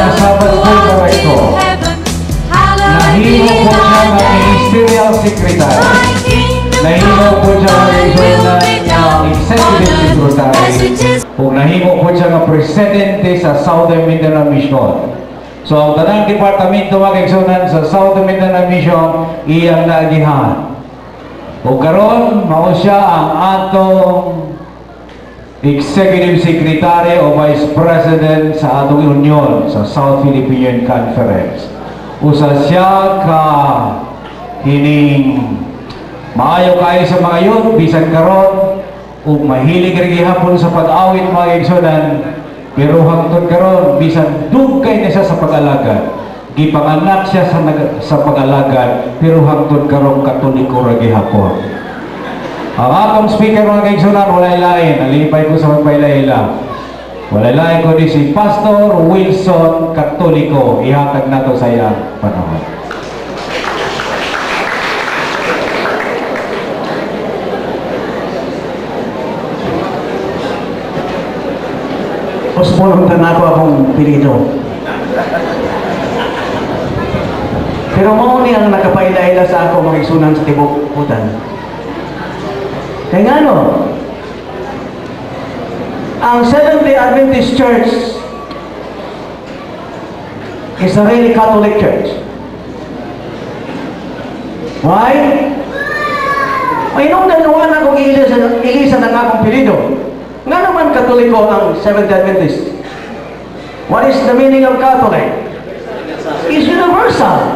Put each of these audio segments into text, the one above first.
ng Sabbath School para ito, nahimo po siya ng Ministerial Secretary, nahimo po siya ng ng Executive Secretary, kung nahimo po siya ng Presidente sa Southern Mindanao Mission. So, ang tanang departamento magigsunan sa Southern Mindanao Mission, iyang naagihan. O karon mao siya ang atong Executive Secretary o Vice President sa atong union sa South Philippine Conference. Usa siya ka hining maayo kayo sa mga yun, bisan karon ug mahilig rin gihapon sa pag-awit mga igsunan, pero hangtod karon bisan dugay na siya sa pag-alagad. Gipanganak siya sa, sa pag-alagad, pero hangtod karon katoliko ra gihapon. Ang atong speaker mga kaigsunan, walay lain. Alipay ko sa magpailaila. Walay lain ko di si Pastor Wilson Katoliko. Ihatag na to sa iyang panahon. Puspuluntan ako akong pilito. Pero mo ni ang nakapaila-ila sa ako mga isunan sa tibok putan. Kaya nga no, ang Seventh-day Adventist Church is a really Catholic church. Why? Ay, nung nanuwan akong ilisa, ilisa ng akong pilido, nga naman katoliko ang Seventh-day Adventist. What is the meaning of Catholic? It's universal.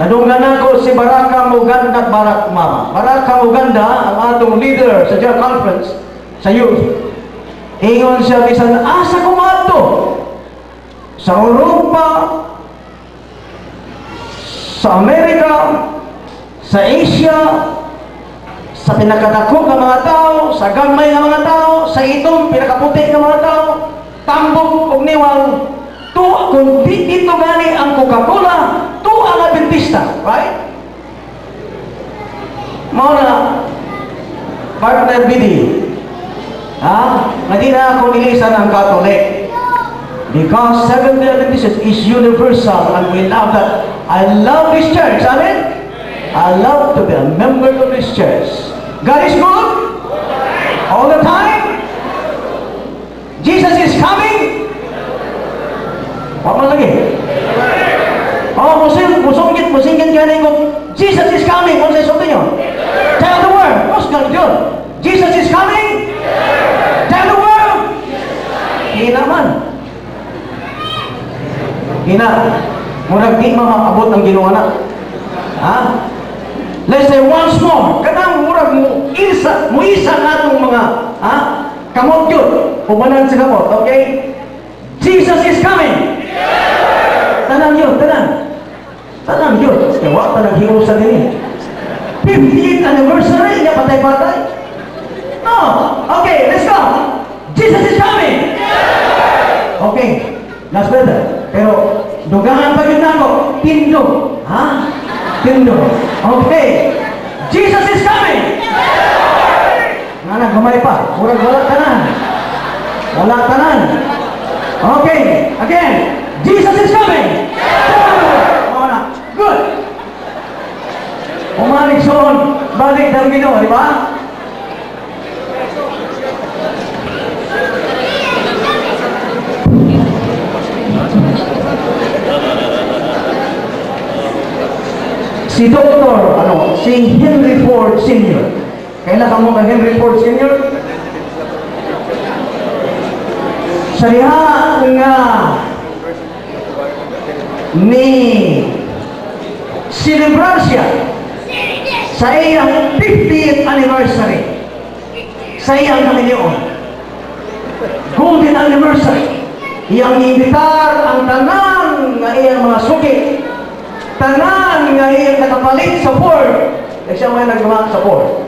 Nadunggan ako si Baraka Muganda Barak Mama. Baraka Muganda, ang atong leader sa General Conference, sa youth. Ingon siya, bisan asa kumato. Sa Europa, sa Amerika, sa Asia, sa pinakadako ng mga tao, sa gamay ng mga tao, sa itong pinakaputi ng mga tao, tambok ug niwang, tu kung di dito gani ang Coca-Cola, tu ang Adventista, right? Mao na partner BD. Ha? Hindi na ako nilisan ang Catholic. Because Seventh-day Adventist is universal and we love that. I love this church. Amen? I love to be a member of this church. God is good? All the time? Jesus is coming? Huwag mo lagi. Oh, musim, musungkit, musingkit ka ko. Jesus is coming. Kung sa isutin nyo. Tell the world. Mas ganun yun. Jesus is coming? Tell the world. Hina man. Hina. Murag di mamakabot ang ginawa na. Ha? Let's say once more, kanang murag mo isa, mo isa natong mga ha? Kamot yun. Pumanan sa kamot, okay? Jesus is coming. Tanan yun, tanan. Tanan yun. Ewa, tanang hiusan din eh. 50th anniversary niya patay-patay. No. Okay, let's go. Jesus is coming. Okay. That's better. Pero, dugangan pa yun ako. Tindo. Ha? Tindo. Okay. Jesus is coming. Nga na, gumay pa. Murag wala tanan. Wala tanan. Okay. Again. Jesus is coming. Ng Ginoo, di ba? Si Dr. ano, si Henry Ford Sr. Kailan ka mo ka Henry Ford Sr.? Sa diha nga ni celebrar siya sa iyang 50th anniversary sa iyang kamilyon. Golden anniversary. Iyang imbitar ang tanan nga iyang mga suki. Tanan nga iyang nakapalit sa Ford. Eh siya may nagmamak sa Ford.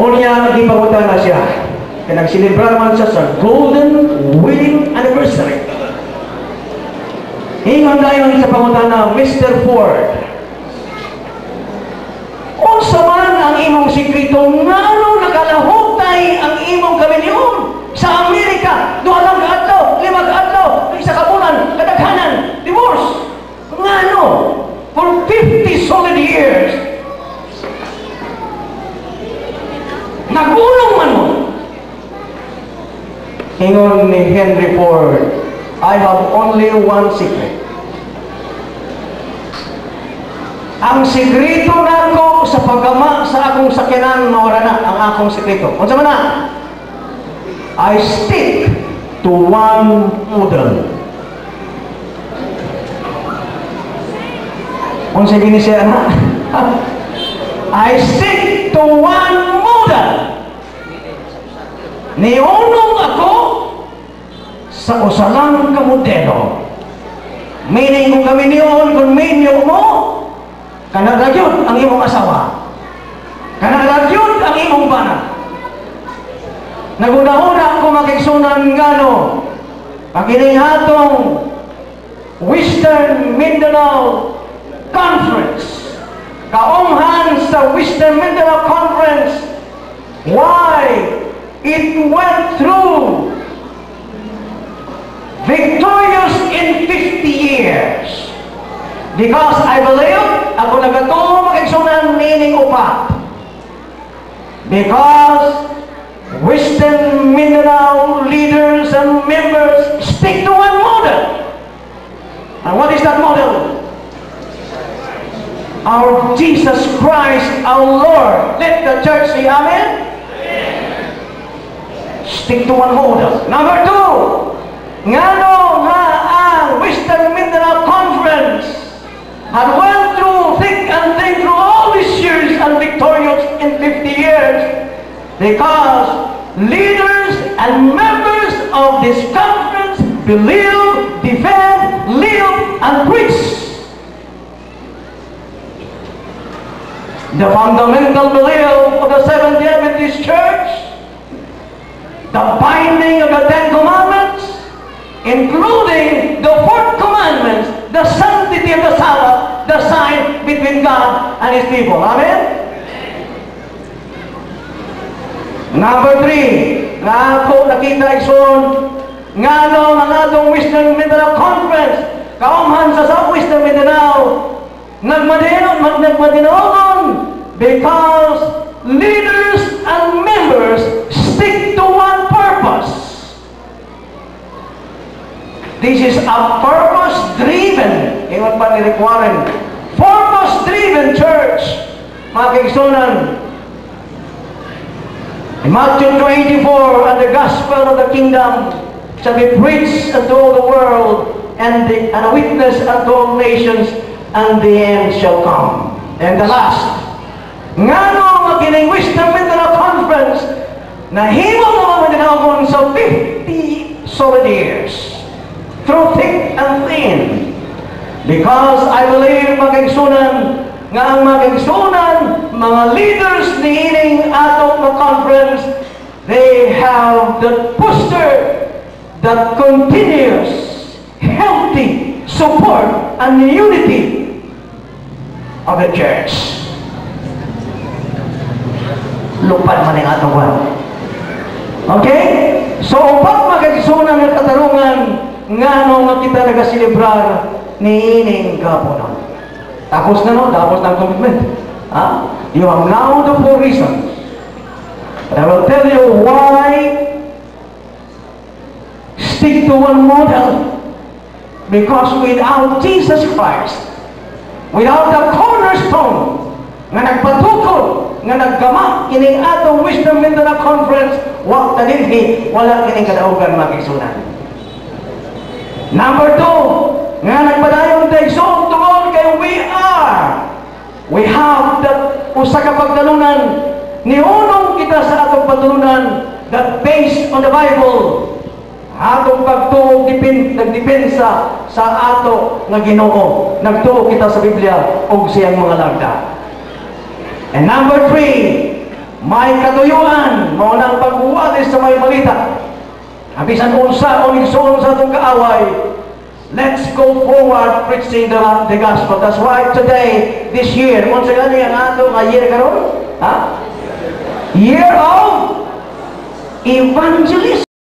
Unya, di pagutan na siya. Kaya nagsilibrar man siya sa Golden Wedding Anniversary. Ingon na yun sa pangutana, Mr. Ford. Unsa man ang imong sikrito, nga ano nakalahog tay ang imong kamilyon sa Amerika, doon lang kaadlaw, lima kaadlaw, isa ka bulan, kadaghanan, divorce. Nga ano, for 50 solid years. Nagulong man mo. Ingon ni Henry Ford, I have only one secret. Ang sikreto nako sa paggama sa akong sakyanan mawala na ang akong sikreto. Unsa man na? I stick to one model. Unsa gini siya na? I stick to one model. Niunong ako sa usalang ka modelo. Meaning kung kami niyon, kung minyo mo, kanagagyod ang imong asawa. Kanagagyod ang imong bana. Naguna-una ako makigsunan ngano, pagining atong Western Mindanao Conference. Kaunghan sa Western Mindanao Conference, why it went through victorious in 50 years. Because I believe, ako nagatuo makigsunan nining upa. Because Western Mindanao leaders and members stick to one model. And what is that model? Our Jesus Christ, our Lord. Let the church say Amen. Stick to one model. Number two, ngano nga ang Western Mindanao Conference. Had went through thick and thin through all these years and victorious in 50 years because leaders and members of this conference believe, defend, live, and preach. The fundamental belief of the Seventh-day Adventist Church, the binding of the Ten Commandments, including the fourth commandment, the sanctity of the Sabbath, the sign between God and His people. Amen? Number three, nga ako nakita igsoon, nga no, ang atong Western Mindanao Conference, kaumhan sa Southwestern Mindanao, nagmadino, mag, nagmadinoon because leaders and members a purpose-driven, ingat pa ni Rick purpose-driven church, mga kaigsunan. In Matthew 24, and the gospel of the kingdom shall be preached unto all the world, and, the, and a witness unto all nations, and the end shall come. And the last, nga no nga kining Wisdom Mindanao Conference, nahimo mo mga sa 50 solid years, through thick and thin, because I believe magigsunan nga ang magigsunan mga leaders ni ining atong conference they have the poster that continuous healthy support and unity of the church. Lupad man ang atong okay? So upang magigsunan ng katarungan nga no nga kita nagasilibrar ni ining gaponon tapos na no, tapos ng commitment. Ha? You have now the four reasons. But I will tell you why stick to one model. Because without Jesus Christ, without the cornerstone, nga nagpatukod, nga naggama, kining atong Wisdom Mindanao Conference, wa talinhi, wala kining kadaugan magisunan. Number two, nga nagpadayon so tungod kay we are. We have the usa ka pagdalunan niunong kita sa atong pagdalunan that based on the Bible. Atong pagtuo dipin nagdepensa sa ato nga Ginoo. Nagtuo kita sa Biblia ug siyang mga lagda. And number three may katuyuan mao nang pagbuwalis sa may balita Abisan unsa o igsoon sa atong kaaway, let's go forward preaching the, the gospel. That's why today, this year, unsa gani ang ato nga year karon? Ha? Year of evangelism.